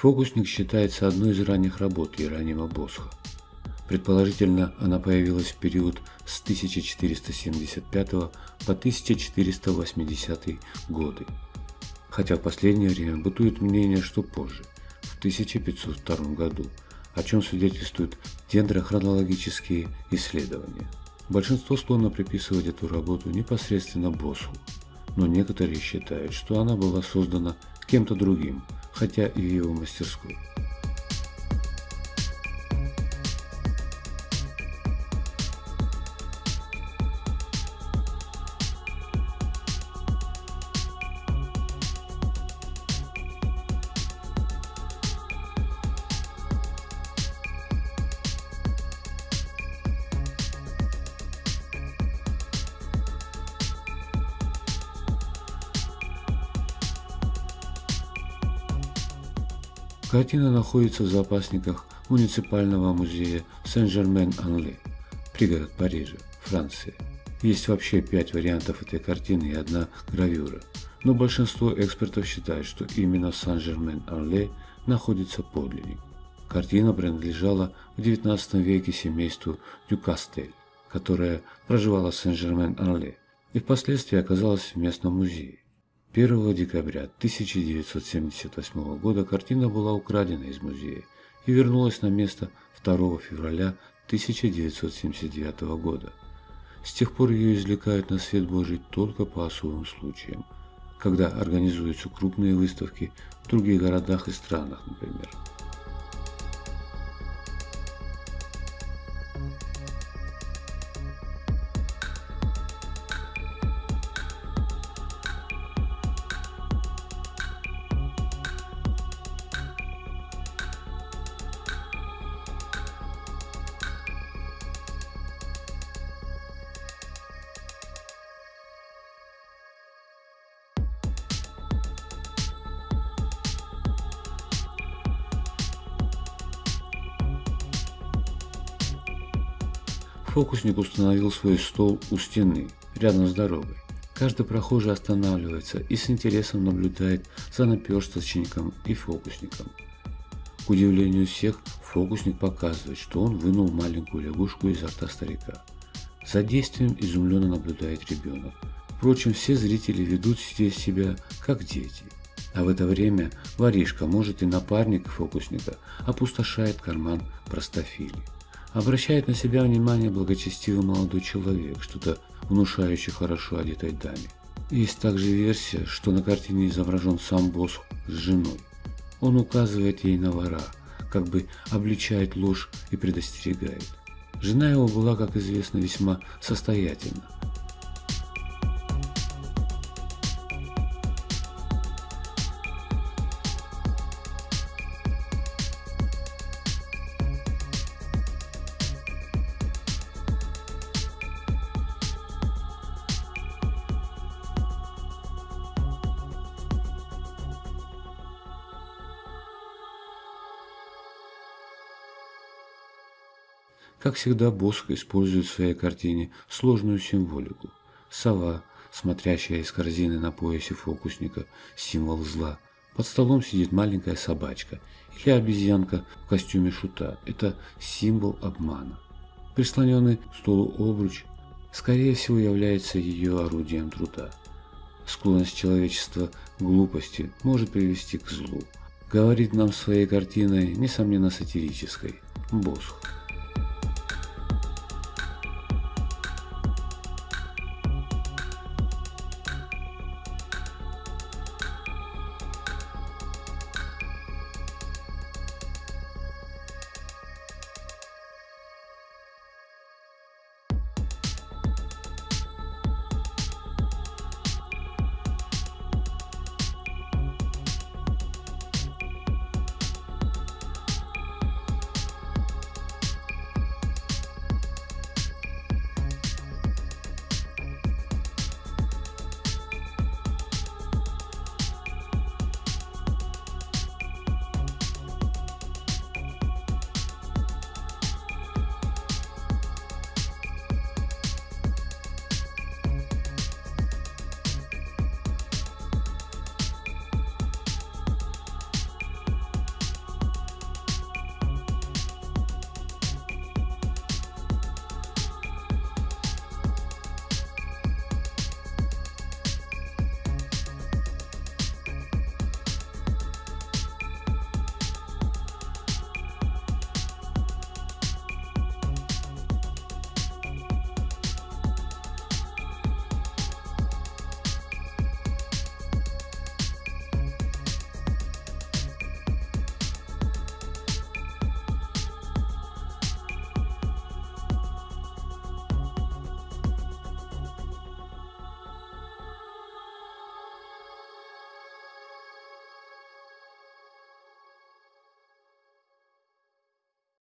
Фокусник считается одной из ранних работ Иеронима Босха. Предположительно, она появилась в период с 1475 по 1480 годы, хотя в последнее время бытует мнение, что позже, в 1502 году, о чем свидетельствуют дендрохронологические исследования. Большинство склонно приписывать эту работу непосредственно Босху, но некоторые считают, что она была создана кем-то другим, хотя и в его мастерской. Картина находится в запасниках муниципального музея Сен-Жермен-Анле, пригород Парижа, Франция. Есть вообще пять вариантов этой картины и одна гравюра, но большинство экспертов считают, что именно в Сан-Жермен-Анле находится подлинник. Картина принадлежала в XIX веке семейству Дюкастель, которое проживало в Сен-Жермен-Анле и впоследствии оказалось в местном музее. 1 декабря 1978 года картина была украдена из музея и вернулась на место 2 февраля 1979 года. С тех пор ее извлекают на свет Божий только по особым случаям, когда организуются крупные выставки в других городах и странах, например. Фокусник установил свой стол у стены, рядом с дорогой. Каждый прохожий останавливается и с интересом наблюдает за наперсточником и фокусником. К удивлению всех, фокусник показывает, что он вынул маленькую лягушку изо рта старика. За действием изумленно наблюдает ребенок. Впрочем, все зрители ведут здесь себя как дети. А в это время воришка, может и напарник фокусника, опустошает карман простофили. Обращает на себя внимание благочестивый молодой человек, что-то внушающий хорошо одетой даме. Есть также версия, что на картине изображен сам босс с женой. Он указывает ей на вора, как бы обличает ложь и предостерегает. Жена его была, как известно, весьма состоятельна. Как всегда, Босх использует в своей картине сложную символику. Сова, смотрящая из корзины на поясе фокусника, символ зла. Под столом сидит маленькая собачка или обезьянка в костюме шута. Это символ обмана. Прислоненный к столу обруч, скорее всего, является ее орудием труда. Склонность человечества к глупости может привести к злу. Говорит нам своей картиной, несомненно сатирической, Босх.